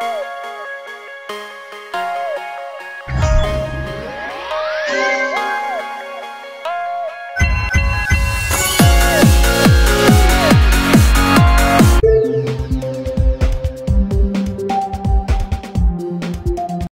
Woo!